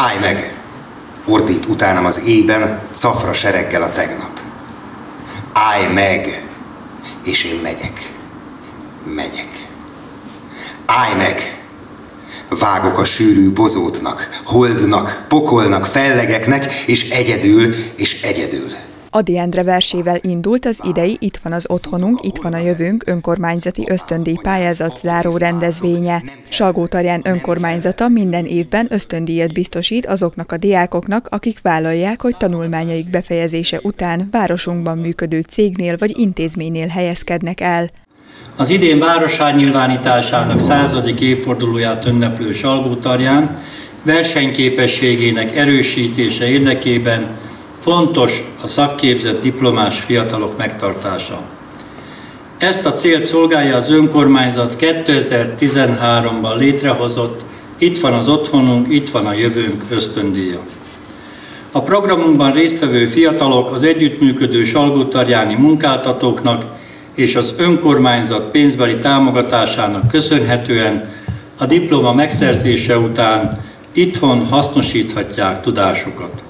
Állj meg! Ordít utánam az ében, cafra sereggel a tegnap. Állj meg! És én megyek. Megyek. Állj meg! Vágok a sűrű bozótnak, holdnak, pokolnak, fellegeknek, és egyedül, és egyedül. Adi Endre versével indult az idei Itt van az otthonunk, itt van a jövőnk önkormányzati ösztöndíj pályázat záró rendezvénye. Salgótarján önkormányzata minden évben ösztöndíjat biztosít azoknak a diákoknak, akik vállalják, hogy tanulmányaik befejezése után városunkban működő cégnél vagy intézménynél helyezkednek el. Az idén városányilvánításának századik évfordulóját ünneplő Salgótarján versenyképességének erősítése érdekében Fontos a szakképzett diplomás fiatalok megtartása. Ezt a célt szolgálja az önkormányzat 2013-ban létrehozott Itt van az otthonunk, itt van a jövőnk ösztöndíja. A programunkban résztvevő fiatalok az együttműködő salgótarjáni munkáltatóknak és az önkormányzat pénzbeli támogatásának köszönhetően a diploma megszerzése után itthon hasznosíthatják tudásukat.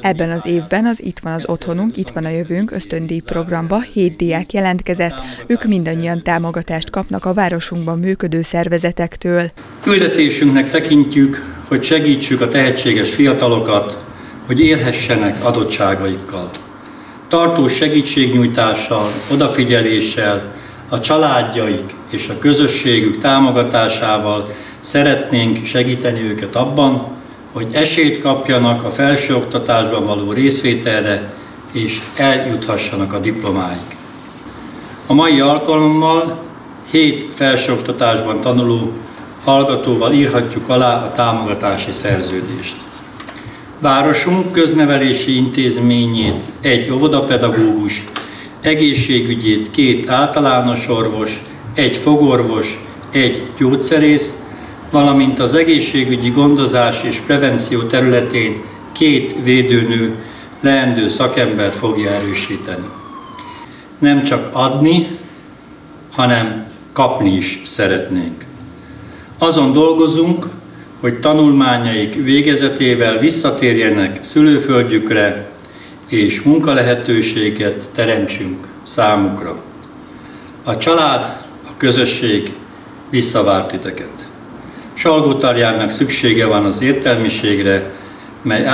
Ebben az évben az Itt van az otthonunk, itt van a jövőnk ösztöndíj programba hét diák jelentkezett. Ők mindannyian támogatást kapnak a városunkban működő szervezetektől. Küldetésünknek tekintjük, hogy segítsük a tehetséges fiatalokat, hogy élhessenek adottságaikkal. Tartós segítségnyújtással, odafigyeléssel, a családjaik és a közösségük támogatásával szeretnénk segíteni őket abban, hogy esélyt kapjanak a felsőoktatásban való részvételre, és eljuthassanak a diplomáig. A mai alkalommal hét felsőoktatásban tanuló hallgatóval írhatjuk alá a támogatási szerződést. Városunk köznevelési intézményét egy óvodapedagógus, egészségügyét két általános orvos, egy fogorvos, egy gyógyszerész, valamint az egészségügyi gondozás és prevenció területén két védőnő, leendő szakember fogja erősíteni. Nem csak adni, hanem kapni is szeretnénk. Azon dolgozunk, hogy tanulmányaik végezetével visszatérjenek szülőföldjükre, és munkalehetőséget teremtsünk számukra. A család, a közösség visszavárt titeket. Salgótarjának szüksége van az értelmiségre, mely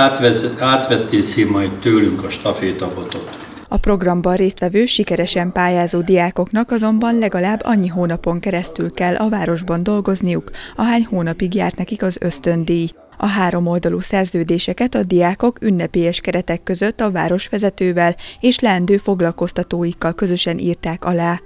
átveszi majd tőlünk a stafétabotot. A programban résztvevő sikeresen pályázó diákoknak azonban legalább annyi hónapon keresztül kell a városban dolgozniuk, ahány hónapig járt nekik az ösztöndíj. A három oldalú szerződéseket a diákok ünnepélyes keretek között a városvezetővel és leendő foglalkoztatóikkal közösen írták alá.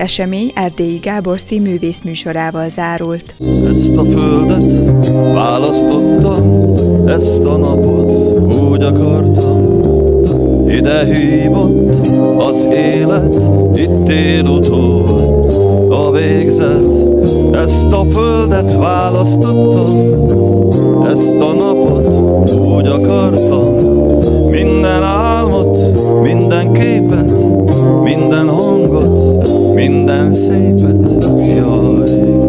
esemény Erdélyi Gábor szín művészműsorával zárult. Ezt a földet választottam, ezt a napot úgy akartam, ide hívott az élet, itt él utol a végzet. Ezt a földet választottam, ezt a napot úgy akartam, minden álmot, minden képet mindenszépet, jaj.